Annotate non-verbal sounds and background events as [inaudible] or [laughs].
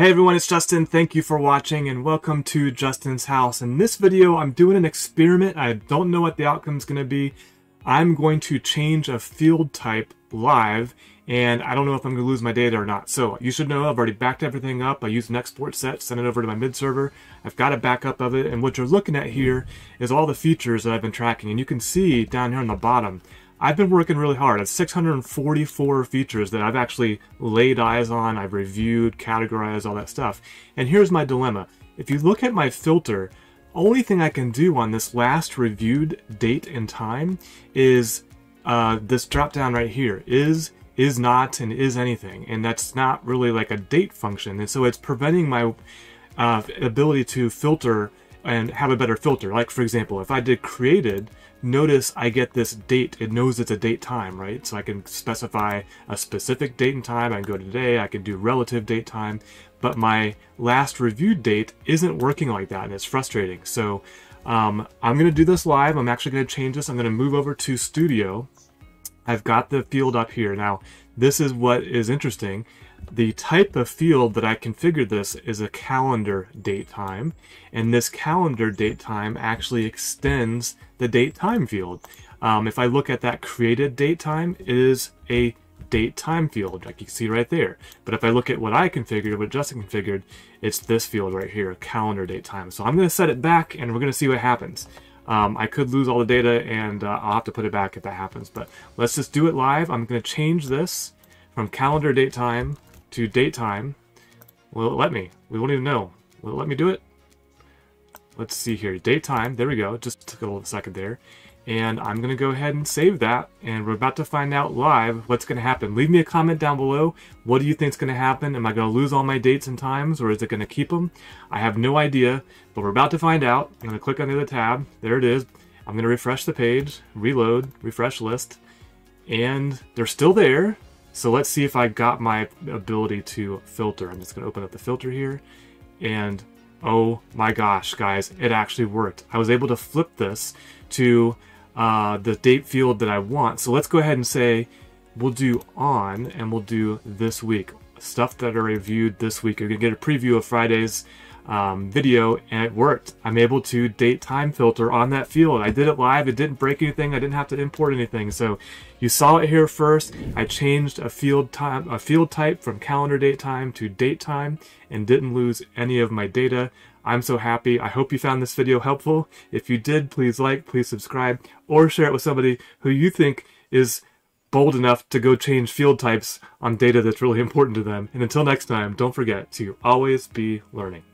Hey everyone, it's Justin. Thank you for watching and welcome to Justin's house. In this video, I'm doing an experiment. I don't know what the outcome is going to be. I'm going to change a field type live and I don't know if I'm going to lose my data or not. So you should know I've already backed everything up. I used an export set, sent it over to my mid server. I've got a backup of it and what you're looking at here is all the features that I've been tracking and you can see down here on the bottom I've been working really hard. It's 644 features that I've actually laid eyes on, I've reviewed, categorized, all that stuff. And here's my dilemma. If you look at my filter, only thing I can do on this last reviewed date and time is uh, this drop down right here, is, is not, and is anything. And that's not really like a date function. And so it's preventing my uh, ability to filter and have a better filter. Like for example, if I did created, notice I get this date. It knows it's a date time, right? So I can specify a specific date and time. I can go to today. I can do relative date time. But my last reviewed date isn't working like that, and it's frustrating. So um, I'm going to do this live. I'm actually going to change this. I'm going to move over to Studio. I've got the field up here. Now, this is what is interesting. The type of field that I configured this is a calendar date time, and this calendar date time actually extends the date time field. Um, if I look at that created date time, it is a date time field, like you can see right there. But if I look at what I configured, what Justin configured, it's this field right here, calendar date time. So I'm going to set it back, and we're going to see what happens. Um, I could lose all the data, and uh, I'll have to put it back if that happens. But let's just do it live. I'm going to change this from calendar date time to date time. Will it let me? We won't even know. Will it let me do it? Let's see here. Date time. There we go. Just took a little second there. And I'm going to go ahead and save that. And we're about to find out live what's going to happen. Leave me a comment down below. What do you think is going to happen? Am I going to lose all my dates and times or is it going to keep them? I have no idea, but we're about to find out. I'm going to click on the other tab. There it is. I'm going to refresh the page, reload, refresh list, and they're still there. So let's see if I got my ability to filter. I'm just going to open up the filter here. And oh my gosh, guys, it actually worked. I was able to flip this to uh, the date field that I want. So let's go ahead and say we'll do on and we'll do this week. Stuff that are reviewed this week. You're going to get a preview of Friday's um, video and it worked. I'm able to date time filter on that field. I did it live. It didn't break anything. I didn't have to import anything. So you saw it here first. I changed a field time, a field type from calendar date time to date time and didn't lose any of my data. I'm so happy. I hope you found this video helpful. If you did, please like, please subscribe, or share it with somebody who you think is bold enough to go change field types on data that's really [laughs] important to them. And until next time, don't forget to always be learning.